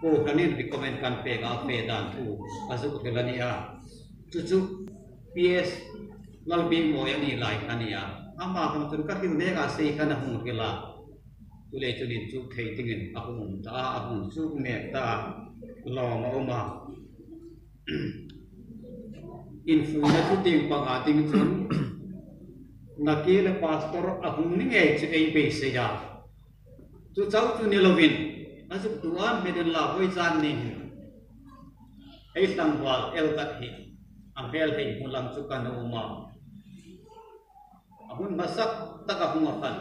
ko kanin recommend kan pe ga pe dan tu azu kelani a chu chu ps lal bi mo ya ni lai kania ama kam tun ka kin ne ga sei kana hung kela tu le tu ni chu thei tingin a hung ta a hung chu ne ta lo ma oma in fu na chú ting pa ga ting chun na ke le pastor a hung ni nge che ei be se ya tu chau tu ni lovin na tuan tua den la hoi zan ni hi ei sang wal el kat hi ang bel hei mulang chu kan uma ahun masak taka hunga khan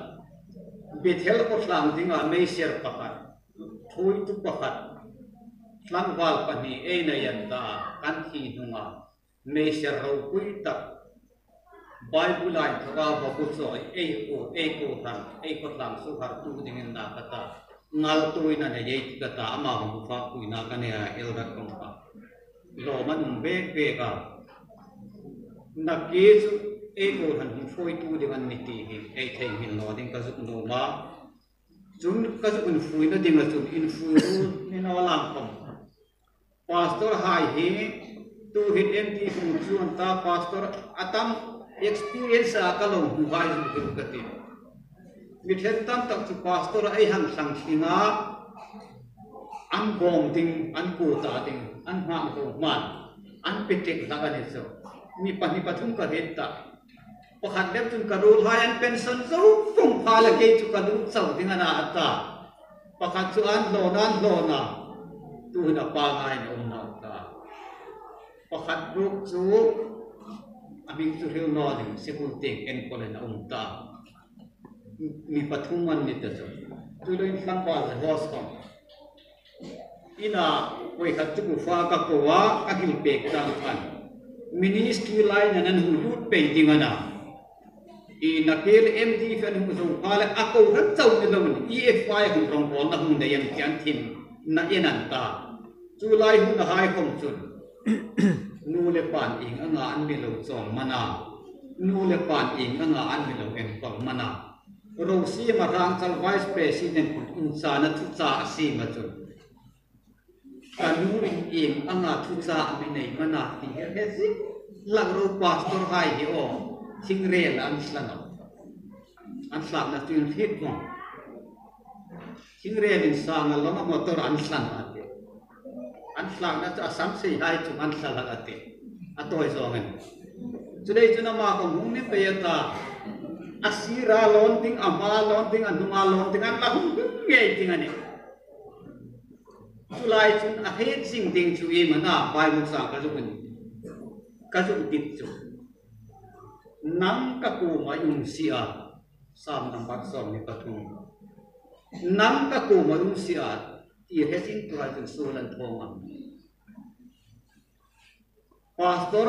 bethel ko tlang dinga mei ser pakhat thui tu pakhat tlang wal pa ni ei na yan da kan thi hunga mei ser ro kui tak Bible lại thaka ba ku so e ko e ko tan e ko tlang su har tu dingin na ta ngal tu ina ne ye ta ama bu fa ku ina ka ne el rat kom pa lo man um be be ka na ke su e ko han hu foi tu de man ni ti hi e thei hin lo ding ka su no ma chúng ka su kun fui na ding la chun in fu ni na lang kom pastor hai hi tu hit em ti fu chuan ta, pastor atam experience a ka lo hu hai su ka ti มีเทนตั้มตักจุปัสตัวไอหันสังชิงาอันบงติงอันกูตาติงอันหางตัวมันอันเป็นเจ็กลักนิสมีปณิปทุมกระเด็นตาพอขันเด็บจุนกระดูลายันเป็นสันสูฟงพาละเกจุกระดูดเสาติงอนาตาพอขันสุอันโลนันโลนาตูนับปางไงนอมนาตาพอขันรูปจูอามิงสุเรียวนอหนึ่งสิบุติงเอ็นคนละนอมตา mi pathum man ni ta chu tu lo in sang pa la hos kom ina koi khat chu fa ka ko wa ka hil pek tang kan ministry line nan hu lut pe ding ana i na kel md fen hu zo pale ako ran chau ni lo ni efi hu rong bol na hu ne yan kian thin na enan ta chu lai hu na hai kom chun nu le pan ing anga an mi lo chong mana nu le pan ing anga an mi lo en kol mana Rusi Marangal Vice President Unsana Tutsa Simajun. Kanurin Im Anga Tutsa Aminay Manati Herhezi Langro Pastor Hai Heo Singrel Anslano. Anslap na tuyun hit mo. Singrel Insana Lama Motor Anslano Ate. Anslap na tu Asam Say Hai Tum Anslala Ate. Atoy Zongen. Today, Junama Kong Hung Ni Payata. asira lonting ama lonting andunga lonting an lahum nge ting tulai chun sing ding chu e mana pai mu sa ka ju kun ka ju. Dik chu nam ka ku ma yung a sam nam bak som ni nam ka ku ma yung a ti he sing tulai chun thong ma pastor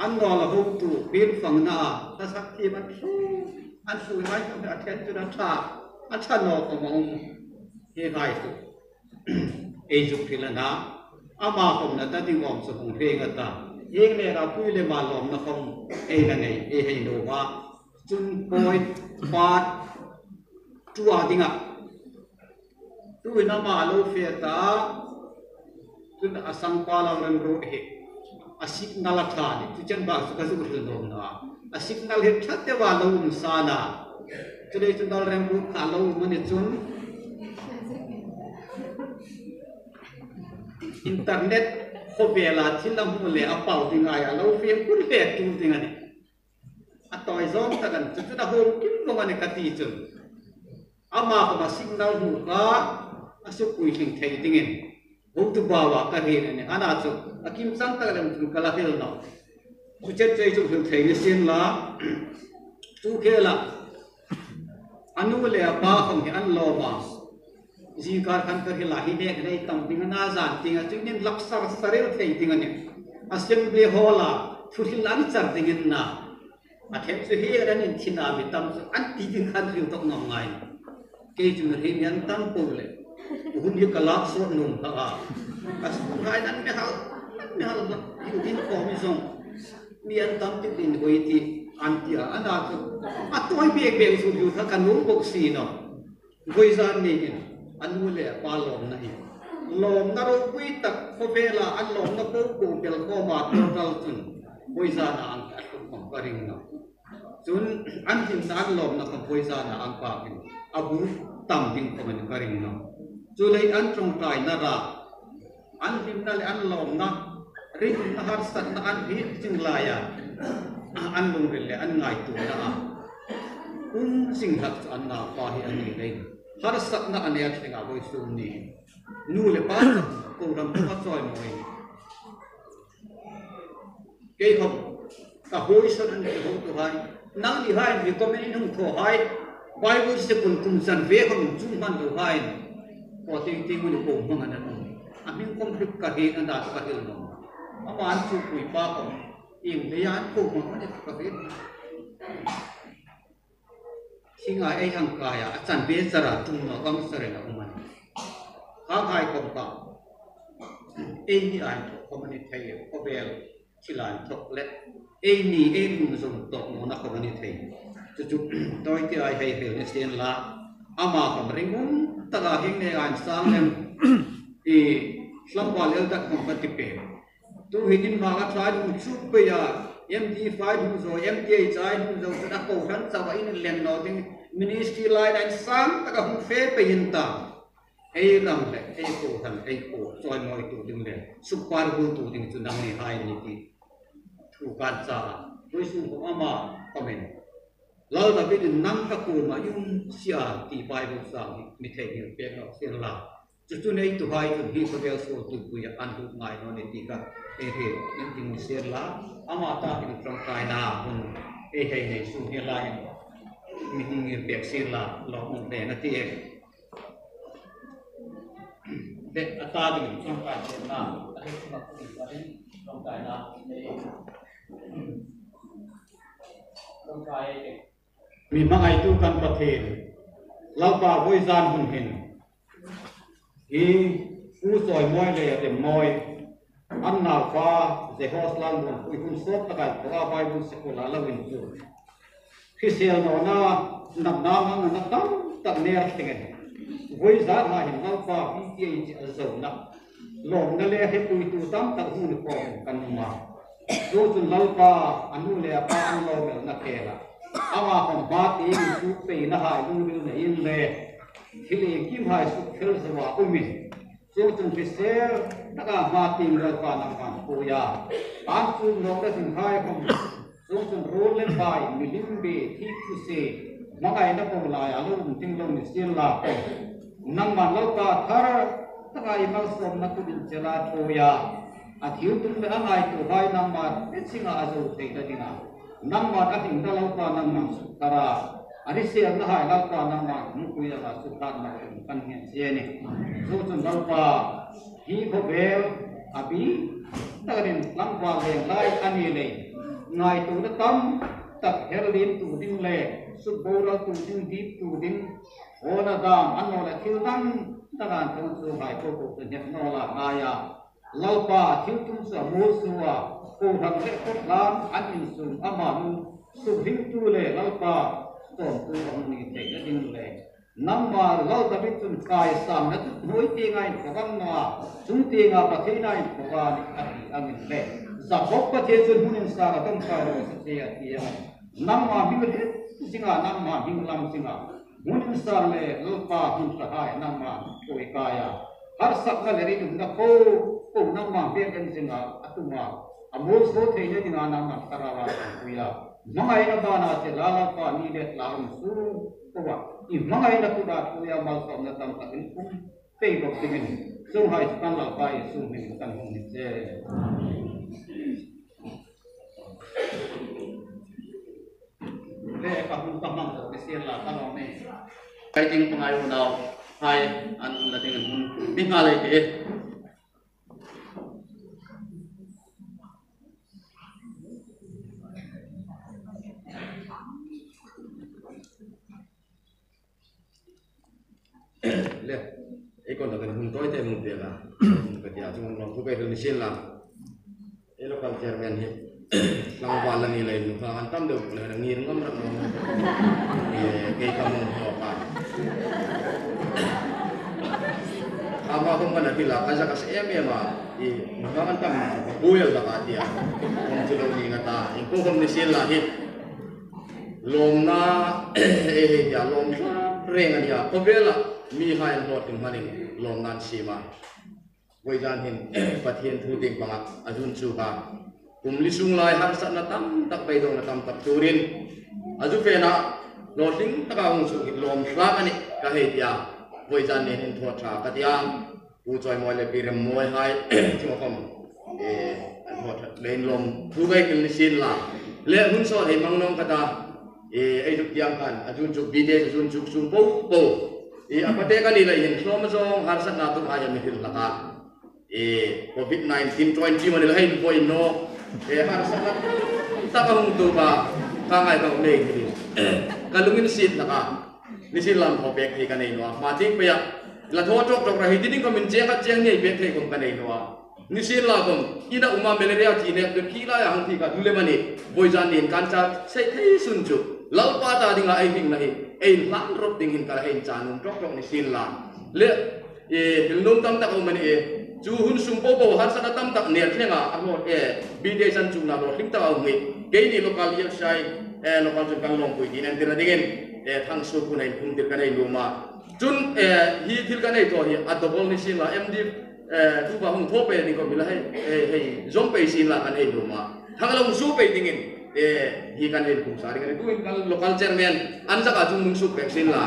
อันนอละหุตุปีนฝังนาถ้าสักทีมันสูอันสูไว้ก็ไม่อาเทนจุนันาอันชานอของมองเฮไรตุเอจุพิลนาอามาของนัตติวอมสุงเพงตาเองเนี่ยเราพูดเลยมาลอมนะคงเองนั่นเองเอนห้ดูว่าจุนปอยปาดจัวดิงอะตัวน้ำมาลูเฟต้าจุนอสังกาลาเรนรู้เหตุ he asik nala tha ni tu chen ba su ka su ku no na asik nal he tha te wa lo um sa na chu le chun dal rem bu kha lo um ni chun internet ko bela thil am mu le a pau ti ngai a lo fiam kun le tu ti ngani a toy zom ta kan chu da ho kim lo ngani ka ti chu ama ko ma signal hu ka a su kui hing thei tingin ho tu ba wa ka he ne ana chu a kim sang ta lem ta kala hel nào? chu chet chei chu hil thei ni sin la tu ke la anu le a ba khom hi an lo ba ma zikar kan kar hila hi dek dei tam ting na zan ting a chung nin lak sar saril thei ting ani assembly hola thuril an char ting in na a them chu hi ran in thina mi tam chu an ti ting khan riu tok cái ngai ke chu ri mian tam pu le hun hi kalak so num ta a as ngai nan me hal me hal na hi din ko mi song mian tam ti din hoi ti an ti a ana chu a toy bek bek su yu tha kan nu bok si no goi zan ni in anu le pa lom na hi lom na ro pui tak ko vela an lom na ko ko bel ko ma total tun poisa na ang at ko pa ring na chun an hin na an lom na ko poisa na ang pa kin abu tam ding ko man ka ring na chu lei an trong tai na ra an hin na le an lom na rin har sat na an hi ching la ya an lung le an ngai tu na a un sing hak an na pa hi an ni nei har sat na an ya thinga boi su ni. Nu le pa ko ram pa choi mo ni ke hom ka hoi san an ke hom tu hai na ni hai ni ko me ni hum tho hai bai bu se kun kun san ve hom chung man tu hai. Ko ting ting mu ko hom an an a amin kom hrip ka he an da ka hil no અમાન છું કોઈ પાકો એમ દયાન કો મને પ્રભે સિંગા એ હં કાયા અચન બેસરા તું નો ગમ સરે ના ઉમન હા ખાય કોમ પા એ ની આન તો કોમની થઈ કો બેલ ખિલાન તોક લે એ ની એ મું સમ તો મો ના કોમની થઈ તો જુ તોય તે આઈ હે હે ને સેન લા ama kom ringum tala hing ne an sang nem e slom bol el dak kom patipe pe tu hidin ma ga trai mu chu pe ya MD5 hu zo MD chai hu zo ta ko ran sa wa in len no ding ministry line an sang ta ka hu fe pe yin ta ei ram le ei ko han ei ko choi moi tu ding le super hu tu ding chu nang ni hai ni ti thu kan cha tôi su ko ama comment năm da bi mà ka ko ma yung sia ti mình thấy sa mi nó ni lạc no sia la chu chu nei tu hai tu hi ko bel so tu ku ya an tu ngai no ni ti ka e he ni ti ni sia la ama ta ki trong kai na hun e he nei su hi la mi ni ni pe sia la lo mun de na ti e de ata di trong kai sia na a he ma ku ni wa trong kai na trong kai มีมังไอตุกันประเทศเราป่าวิจารหุ่นเห็นฮีผู้สอยมวยเลยเต็มมวยอันนาฟ้าเจฮอสลันบุญอุยคุณสดตะกันพระบายบุญสกุลาลวินจูคือเสียโนนานับน้ำมันนับตั้งตักเนียร์ติงวิจารมาเห็น khi cú soi môi le te môi ăn nào pha để hoa lang bu cuối cùng sot tất cả ra bai bu se ko la la win pu khi se nó na nằm na ma na na tam ta ne a te nge voi za na hin na fa hi ti ji a zo na lo na le he tu tu tam ta hu ni ko kan ma do tu lau pa anu le pa an lo me na ke la ba tiếng ni su pe na ha yu ni na in le khili kim hai su khil sawa umi so chung fi se daga ma tim ra pa nam ka pu ya an chu no da sin hai kon so chung ro le bai mi lim be thi chu se ma ai na ko la ya lu ting lo ni sin la ko nang ma lo ka thar ta ka i mal som na tu din chela pu ya a thiu tum le angai tu hai nam ma pe singa azu te da dina nam ma ka ting da lo pa nam ma su tara ari se na hai lao pa nang ma mu ku ya la su ta na kan ngen se ni so chun lao pa hi ko à abi ta rin lam pa lại lai ani le ngài tu na tam tak her lin tu tinh le su bo ra tu tinh dip tu ding ona dam an no la thiếu dang ta gan tu su hai ko ko ne no la ma ya lau pa thiếu tum sa mo su wa cô thằng sẽ cốt lam anh in sùn âm mặn sùn hình tu lệ lao ta tổn ông ni chạy ra đinh lệ năm mà lâu ta biết sùn cài sàm nó nối tiền ngay của văn mà chúng tiền à bạc thế này có bà đi ăn đi ăn in lệ giả bốc thế hun sa là tâm sa rồi sẽ thế thì năm mà biết hết sinh là năm mà biết làm sinh là hun sa lệ lau ta hun sa hai năm mà cội kaya har sak na leri dum na ko ko năm mà biết cái chính là atuma amul so theine dina na na karawa kuya mangai na bana lao lala pa ni le larum su ko wa i mangai na kuda kuya mal so na tam takin kum pe ko tingin so hai kan la pa i su min kan hong ni se le ka hun ka mang ko se la ta lo ne kai ting pangai u nau hai an la ting hun mi nga le eh. ke misilla ilo kal chairman ya. hip lang walang ilay no ka antam do lang ngir ngam rak mo eh kay kamu. Ho pa ama akong manabila kasi kasi em em ah i magangan tam buyal da kati ah kung sila ulinga ta ingkong ni sila hip lom na eh ya lom sa ya. dia kobela mi hain ho ting maning lom nan sima Wajan hin patien thu ding pangak azun suha. Kum lisung lai har sat natam tak pai dong natam tak turin. Azu fe na loting tak ang su hit lom shlak ani ka he tia. Wajan ne hin thua cha ka tia. Ku choi moi le pi rem moi hai chu kom. E an hot lein lom thu gai kin sin la. Le hun so he mang nong kata. E ai duk tiang kan azun chu bide azun chu sum po po. E apate ka ni lai hin slom zong har sat na tu ha ya mi hil la ka. eh COVID-19 20 man ilhain po ino eh harasanat takang tuba kangay kang ulay kiri kalungin sit naka ni silam ko pek ni kanay noa matik paya la tho tok tok rahi dinin ko min je khat jeng nei pek ni kong kanay noa ni sila kong ina uma malaria ji ne de kila ya hang thi ka dule mani boijan nin kan cha sei thei sun chu lau pa ta dinga ai hing nahi ai lang rop ding hin ka hein cha num tok tok ni sila le e hilnum tam ta ko mani e chuhun sumpo bo har sa tam tak ner a, ako e eh, bide san chungna lo him ta ngi geini lokal yel sai e eh, lokal chung kang long pui dinan tira dingin e eh, thang su ku nai pum tir kanai luma. Chun e hi thil kanai to hi adobol ni sin la md e tu ba hung thope ni ko mila hai e hei zom pe sin la kanai luma. Thang long su pe dingin e hi kanai pum sa kanai tu in kan lokal chairman an sa ka chung mung su pe sin la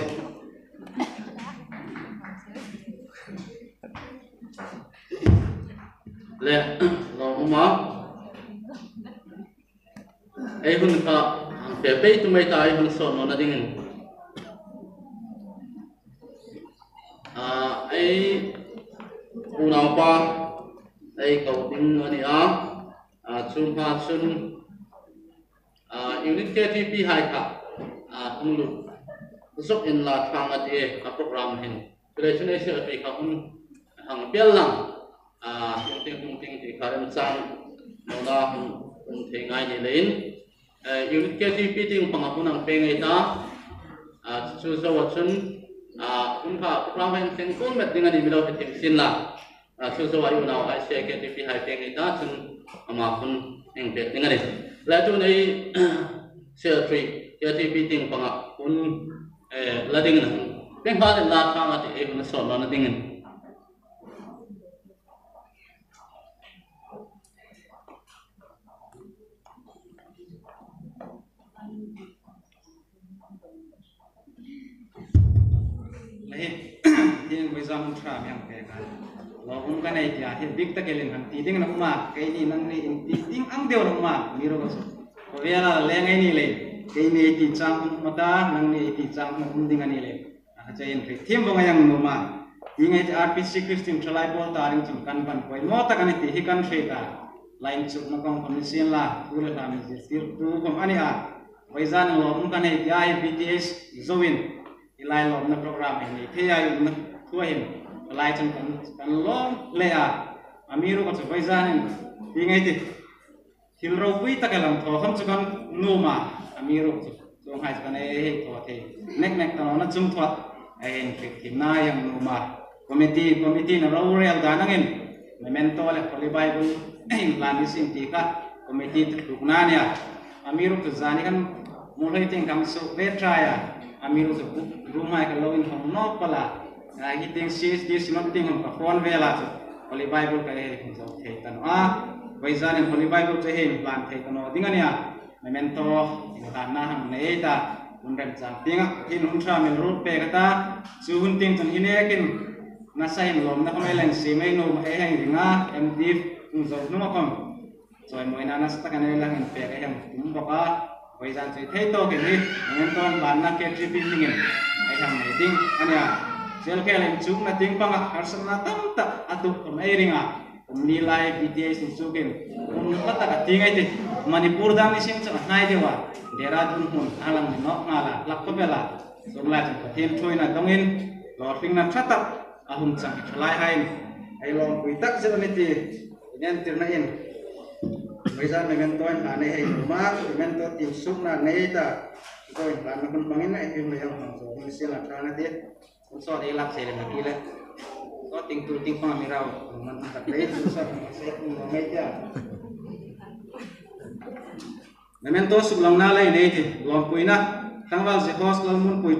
hun ka, ang pepe tumay tayo hun so no na ding a ai u unaw pa ai ay kauting ani a a chun pa chun a unit KTP hai ka a hun lu usok in la thang at e ka program hin relation a se ka hun hang pel lang ah yung ting yung ting ti karam sang no na hun hun te ngai ni yung eh unit KTP ting pangapunang pengay ta ah chu so wa chun ah kun ka program hin sen kon met dinga ni milaw te sin la ah chu so wa yu na ai se KTP hai pengai ta mà ama kun eng te dinga ni la tu nei se tri KTP ting pangapun eh la ding na peng ha la ka ma te e kun so na ding ni lấy hiện bây giờ mình tra miệng cái này lo um cái này thì à, hiện biết ta cái lên hàng tí tiếng nó mà cái gì năng này tí tiếng ăn đều nó mà mi rồi. Có vẻ là lấy ngay này lên. Cái này tí trang mà ta năng này tí trang mà um tiếng này lên. À cho nên phải thêm vào ngay nó mà tí ngay thì RPC Christian Chalai Bol ta ring chung kan pan koi mo ta kan ti hi kan thre ta line chuk na kong commission la tu la ta mi sir tu kom ani a Waisan lo um kan này ai BTS Zoin ilai lom na program ini thea yu na thua him lai chung kan kan lom le a amiru ko choi zan ni ngai ti hil ro pui ta kalam tho kham chu kan nu ma amiru chu chung hai kan e he tho the nek nek ta na chung thwa e en ki ki na yang nu ma committee committee na ro real da nang en memento le holy bible in lan ni sim ti ka committee tu na nia amiru tu zani kan mulai ting kam su vetraya amiru se rumah ke lawin hong no pala. Na hiting sis di not ting hong phone vela chu holy bible ka he so eh, the tan a ah, wai zani holy bible che eh, he plan the tan o dingania memento ing eh, ta na hang nei ta. Un rem chang tinga hin hun tra mel rut pe kata su hun ting tan hine kin. Na sa lom na kamay lang si may no e hang ringa em dip ung zo no makom rồi mỗi năm nó sẽ tăng lên lang về cái hàng cũng bọc á với dàn chơi thấy to cái gì nên to bán là cái gì pin mình cái hàng này tinh anh à sel cái lên chúng là tinh bằng à harus là tam ta atau kum airing à ah. kum nilai BTS itu sukin kum kata kating itu Manipur dan isim cuma naik dewa Dehradun pun alam nok ngalah lakukan bela Surla cepat tim cuy na dongin Lorfing na catat ahum sang kelai hain ai long kuitak sebenarnya ini yang tirnain nen na in bây giờ mình này hay mà mình tôi tìm xúc là này ta. Tôi là nó còn bằng này phim này không rồi, mình sẽ làm sao nó tiếp? Cũng so đi làm sẽ là đi lên. Có tình tu rau. Tập so sẽ cũng là mấy chứ mình tôi lòng na lấy này lòng quỳ na. Tăng vào dịch host lòng muốn quỳ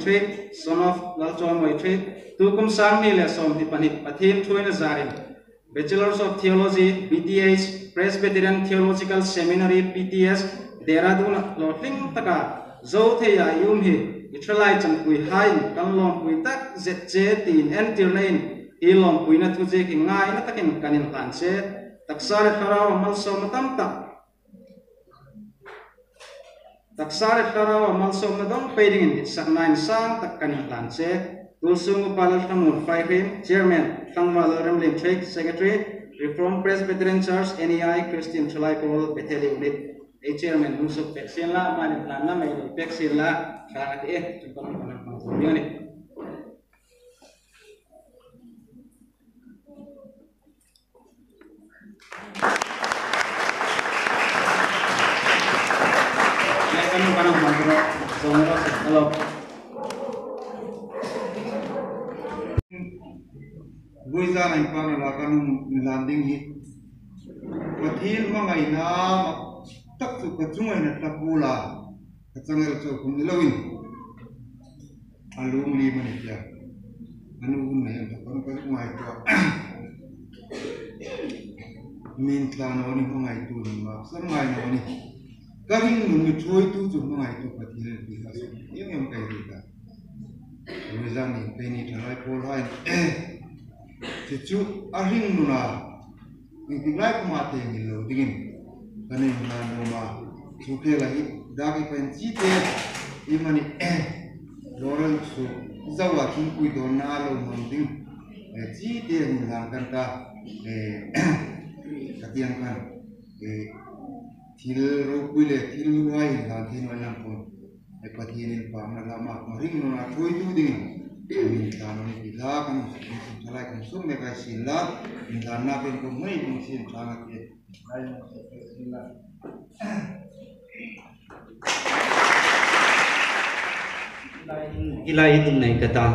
son of lòng cho mọi trade tu cũng sáng là som thì panit pathin thui na zarin Bachelors of Theology, BTH, Presbyterian Theological Seminary, PTS, Dehradun, Lotling Taka, Zo The Ya Israelite Chang Kui Hai, Kang Long Kui Tak, Zet Che Tin, En Tir Nain, I Long Kui Na Tu Je Ki Ngai Na Takin Kanin Tan Che, Taksare Kharaw Mal So Matam Tak, Taksare Kharaw Mal So Madong Peding In, Sak Nain Sang Tak Kanin Tan Che, Lusung Upalatamur, 5M, Chairman, Kangmaloram Limchek, Secretary, Reform Presbyterian Church, NEI, Christian Chulai Pol, Unit, A Chairman, Nusuk Pexinla, Manit Lana, Manit Pexinla, Karat E, Tumpang vui ra này qua là con làm đinh hi và thiên mà ngày na mà tất sự cái chúng này là tập bu là cái trong này cho cũng lâu in alum li mà này kia anh cũng này là con cái ngoài cho mình tla nó ni không ngày tu mà sắp ngày nó ni các hình mình trôi tu chúng ngày tu và thiên là vì sao những em cái gì cả. Người ra mình cái này thằng ai cô lại kichu ahing nuna ngitinglai kumate ngilo dingin kane nuna numa suke lagi dagi penci te imani eh dorang su zawa kingkui dona lo mending eh ci te ngilangkan ta eh katiang kan eh til rukui le til ruai ngilangkan nuna pun eh patienin pamna lama kering nuna tuai tu dingin min ta kan thalai kan sum me ka sin la min ko mai ding sin ta ke ai mo se sin la ilai nei kata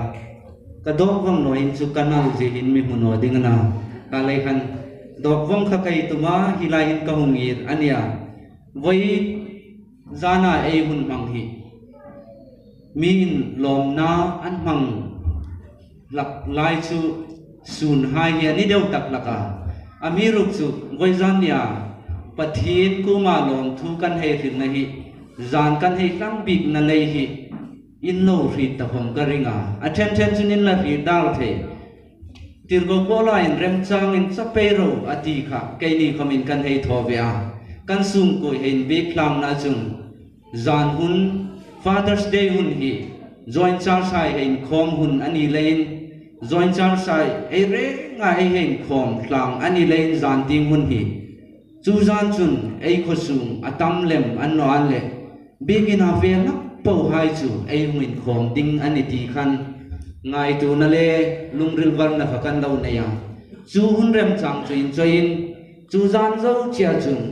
kadok wang no in chu kanal ji hin mi huno ding na kalai khan dok wang kha kai tuma hilai in ka hungir ania voi zana e hun mang hi min lom na an hằng lak lai chu sun hai hi ani deu tak laka. Ami ruk chu voi zan ya, pathin kuma lom thu kan he thì na hi, zan kan he tlang bik na nei hi, in no ri ta hom ka ringa. Athen then chunin la ri dal the. Tirgo kola in rem chang in sapero ati kha, ke ni khamin kan hệ tho ve a kan sum ko hình be klam na chung. Zan hun father's day hun hi join char sai hein khom hun ani lein join char sai ei re nga ei hein khom tlang ani lein zan ting hun hi. Chu zan chun ei kho sum atam lem, an no an le. Begin a ve na po hai chu ei huin khom ding ani ti khan. Ngai tu na le lungril war na fa kan lo na ya. Chu hun rem chang chu in choin chu zan zo chia chung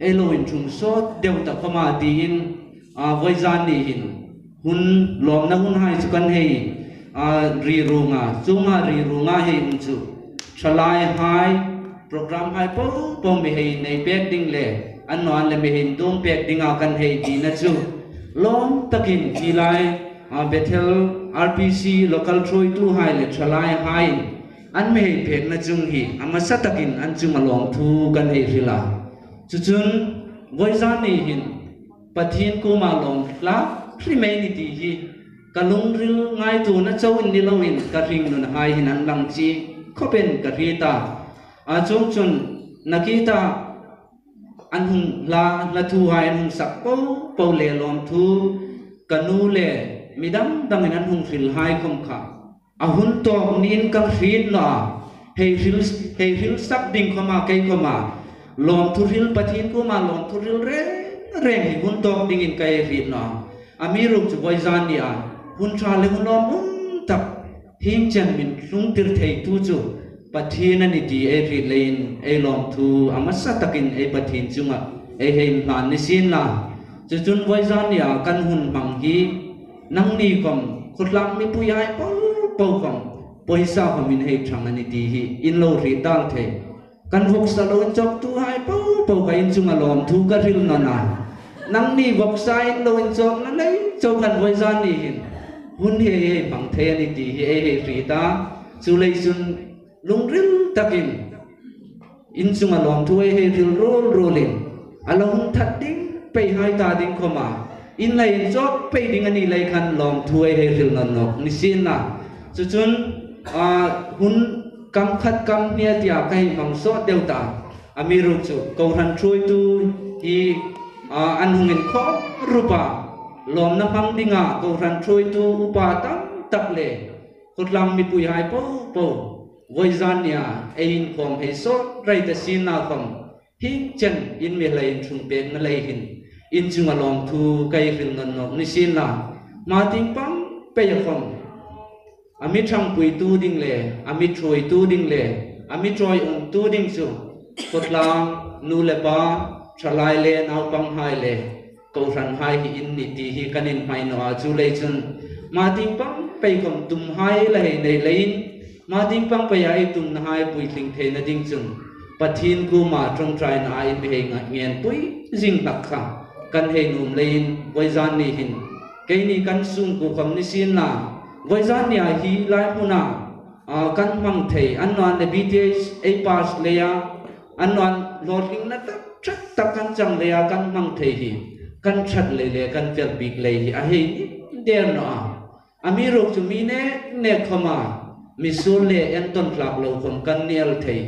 ei lo in chung so deu ta khama ti in à với zan ni hin hun lom na hun hai chu kan hei a ri ru nga chu nga ri ru nga hei un chu thalai hai program hai po po mi hei nei pek ding le an no an le mi hin dum pek ding a kan hei ti na chu lom takin ilai a bethel rpc local troi tu hai le thalai hai. An me hei pek na chung hi ama à, sa takin an chu ma lom thu kan hei rila chu chun voi zan ni hin ปทีเทกูมาลงละพรีเมนิตีฮีกะลงเรื่องง่ายตัวนะเจ้าอินดิลวินกะริงนุนหายหินันลังจีเขาเป็นกะรีตาอาจงจนนักีตาอันหุงลาละทูหายหุงสักเป้าเป้าเลลอมทูกะนูเลมิดังดังนั้นหุงฟิลหายคมขาอาหุนตัวนี้กังฟีนลาเฮริลเฮริลสักดิ่งเข้ามาเกยเข้ามาลอมทุริลปะทินกูมาลอมทุริลเร่ เร่งหุ่นตองดิ่งไกลรีนองอามีรูปจะไว้จานนี่อะหุ่นชาเลงหุ่นลอมมุ่งตับหิ้งจันมินลุงติรไทยตู้จูปทีนันดีเอรีเลนเอลองทูอามัสตักินเอปทีนจุงอะเอเฮมลานนิสินลาจะจุนไว้จานนี่อ่กันหุ่นบางฮีนังนีกอมคนลัมีปุยายป่าเป่กอมปุยสาวมินเฮทางนันดีฮีอินโลรีดัลเท kan vok sa lo chok tu hai po po ka in chunga lom thu ka ril na na nang ni vok sa in lo in chok na nei chok kan boy zan ni hin hun he he mang the ani ti hi e he ri ta chu lei sun lung ril takin in chunga lom thu e he ril rol rolin along that ding pe hai ta ding khoma in lai chok pe ding ani lai khan lom thu e he ril nan nok ni sin na chu chun a hun kam khát kam nia tia kai mang số deu ta ami ru chu ko han trôi tu hi an à, hungin khó rupa lom na pang dinga ko han trôi tu upa tam tak le khutlam mi pui hai po po voi zan nia ein khom he so rai ta sin na khom hi chen in mi lai chung pe na lai hin in chung along thu kai ril nan nok ni sin la ma ting pam pe ya khom ami trong quý tu đinh lệ ami trôi tu đinh lệ ami trôi um tu ding su khutlam nu lệ ba lại lệ nào bằng hai lệ cầu rằng hai hi in ni ti hi kanin in hai a chu lệ chân mà ting bằng bây kom tum hai le này lein mà ting bằng bây ai tum hai pui thling thế na ding chung thiên cô ma trong trai na ai be ngạc ngien bùi jing tak khả. Kan he num lein voi gian ni hình. Ke ni kan sung ku khẩm ni xin là với giá nhà hi lai huna à căn mang thei anh non để bts a pass lấy à an non lording na tak chắc tak căn chẳng lấy à căn mang thei hi căn chat lấy lấy căn việc bị lấy hi à hi đen der no a ami chúng chu mi nè không à mi sur le en ton tlak lo khom kan nial thei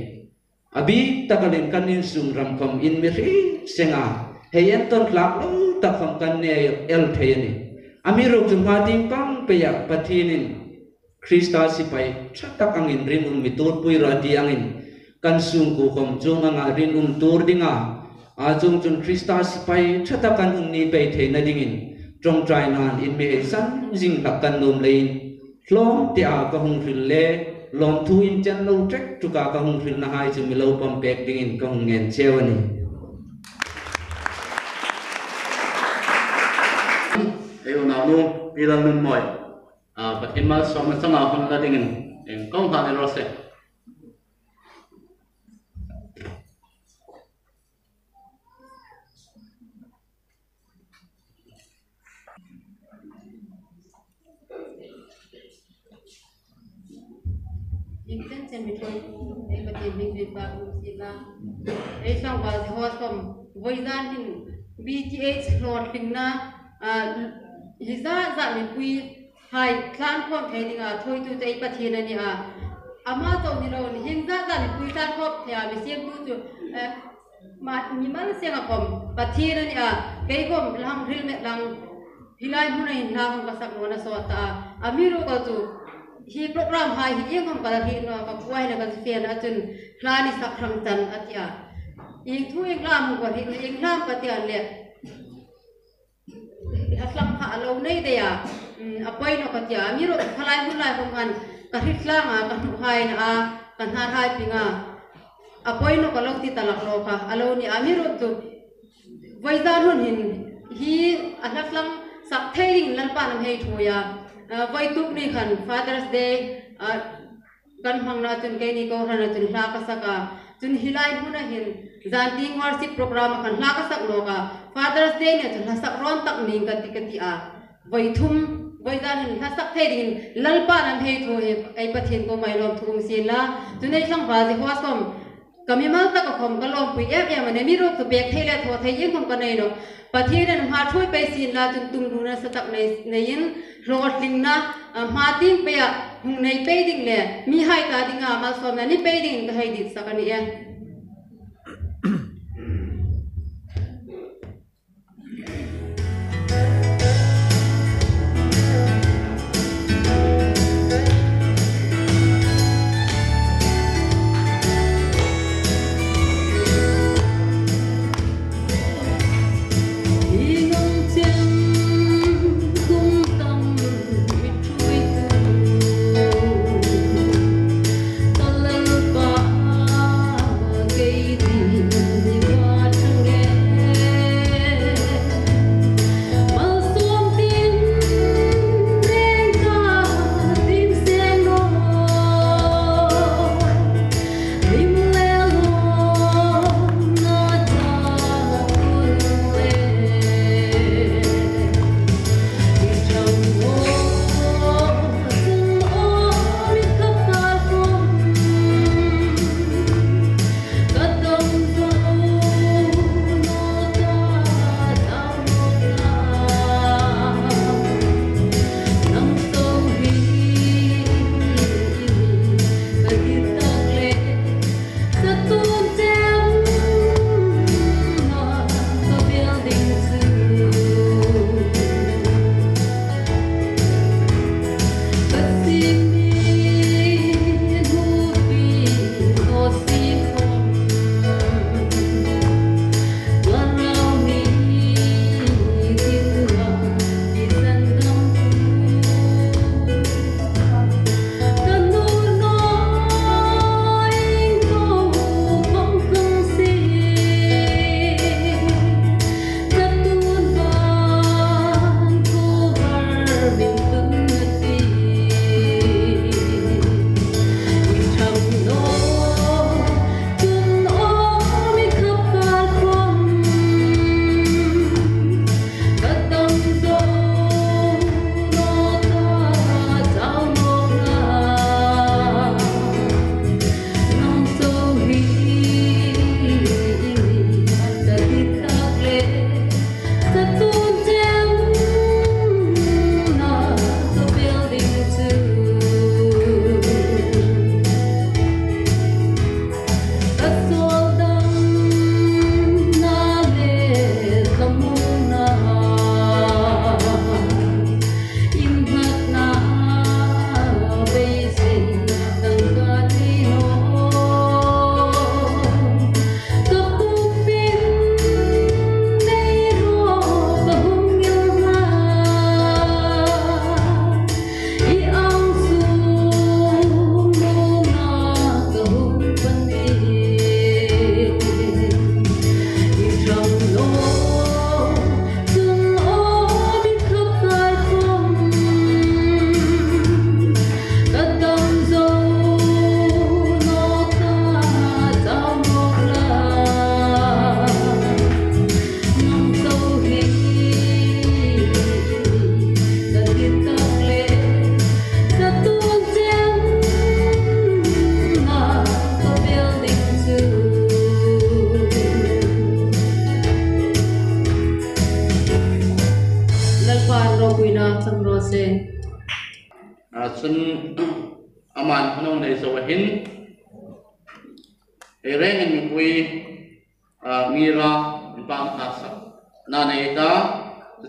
abi takalin kan in sum ram khom in mi ri senga he en ton tlak lo tak khom kan ne el thei này ami rok chu ma ding pang pe ya pathinin krista si pai thatak angin rin um mi tur pui ra di angin kan sung ku khom chung anga rin um tur dinga a chung chun krista si pai thatak kan um ni pe thei na dingin trong trai nan in me san jing tak kan nom lein hlom ti a ka hung ril le lom thu in chan lo trek tu ka ka hung ril na hai chu mi lo pam pek dingin ka hung ngen chewani ayo nào nu bilang nun moy a patin ma so ma sama hon la dingin en kong ha ne rose Intention mình ai vào big big ba ấy ai vào thì si xong với gia đình BTH rồi ting na ฮิซาซาลิปุยไฮคลานพวมเทนิงาทอยตูใจปะเทนันนี่อาอามาตอนนี้เราฮิซาซาลิปุยซาพวมเทียมเสียงตูจูเอมามีมันเสียงอะผมปะเทนันนี่อาเกยผมลังริลเมลังฮิไลมุนหินลาของกษัตริย์มนสวัตตาอามิรุกตู hi program ha hi yeng ham kala hi no ka puai na ka fian atun klani sakram tan atia ing thu ing lam ko hi ing lam patia le aslam kha alo nei de ya apoi no ka tia mi ro phalai hun lai kom kan ka hit lang a ka nu hai na a kan har hai pinga apoi no ka lok ti talak lo ka alo ni ami ro tu vai zan hun hin hi ahlak lang sak theiring lan pa nam hei thoya vai tuk ni khan father's day kan hang na chun ke ni ko ran na chun hla ka saka chun hilai huna hin zan ding worship program kan la ka sak loka father's day ne chhla sak ron tak ning ka ti ka ti a vai thum vai zan hin la sak thei din lal pa nan thei tho e ai pathin ko mai lom thum si la tu nei sang ba ji hwa som ก็มีมากตะกขมก็ลงปุยแอบแอบมันในมีโรคตัวเบกเทเลทอเทยิ่งของกันในเนาะประเทศนั้นหาช่วยไปสินลาจนตุงดูนะสตักในในยินโรดลิงนะหาติ้งไปอะหงในไปดิ้งเลยมีให้ตาดิ้งอามาสอมนะนี่ไปดิ้งก็ให้ดิสักอันนี้เอง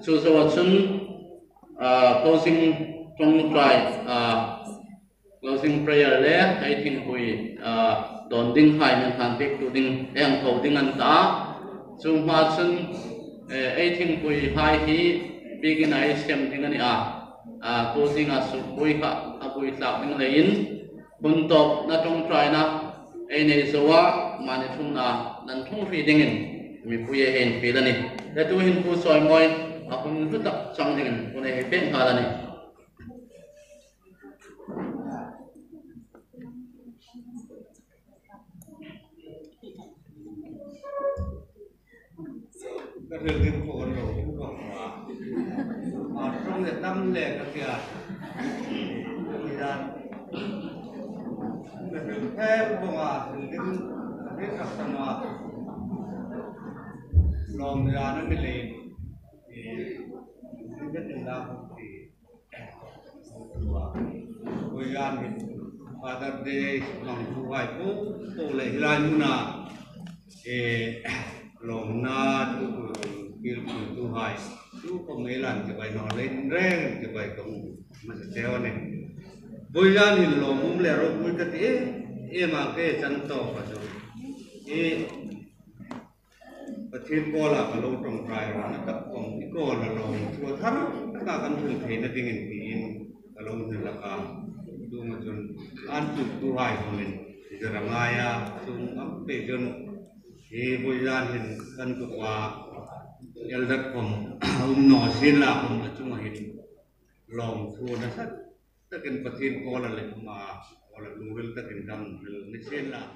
chu so chân a closing trong trai a à, closing prayer le ai tin hủy đồn don hải hai men han pek tu ding eng cầu ding an tá. Chu ma chun e ai tin pui hai hi begin ai xem ding ani à a closing à sụp pui hạ à pui tlak ding le in. Vâng, Bun top na trong try na ai này so mà ma ne thung na nan thung phi ding in. Mi pui e hen fi la để tu hin pu soi moi 아픈 후딱 장생은 오늘 뺑가다니 그래서 보고는 아, 그런데 땀내 그렇게 일단 그래서 태풍아 그래서 그래서 뭐 롬이 안 밀린 gan thì Father Day long thu hoài phố tổ lệ lai muna e long na tu kil tu tu hai tu ko melan ke bai no len reng ke bai ko ma se teo ne boi gan hin lo mum le ro bui ka ti e ma ke chan to pa jo e pathin ko la chụp tu giờ là ngay à chúng ấm để cho thì bây giờ thì cần có qua el đất phòng, ông nọ xin là ông là chúng hình lòng thua nó rất tất cả phần thiên có là lệnh mà gọi là lưu lên tất cả năm là xin là